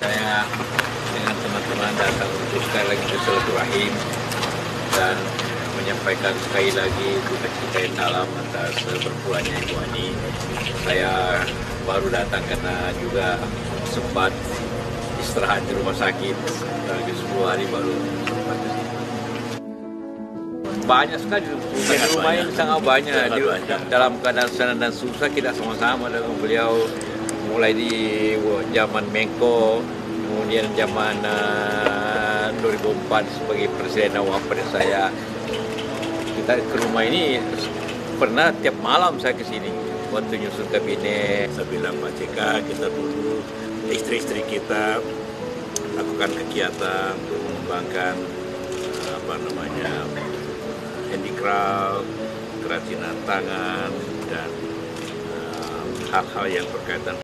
Saya dengan teman-teman datang untuk sekali lagi bersilaturahim dan menyampaikan sekali lagi duka cita yang dalam atas berpulangnya Ibu Ani. Saya baru datang karena juga sempat istirahat di rumah sakit lagi 10 hari baru sempat ke. Banyak sekali di Sangat rumah banyak. sangat banyak. Di- banyak. Dalam keadaan senang dan susah kita sama-sama dengan beliau mulai di zaman Menko, kemudian zaman eh, 2004 sebagai presiden awal pada saya. Kita ke rumah ini pernah tiap malam saya ke sini waktu nyusun kabinet. Saya bilang Pak CK kita dulu istri-istri kita lakukan kegiatan untuk mengembangkan eh, apa namanya handicraft, kerajinan tangan dan eh, hal-hal yang berkaitan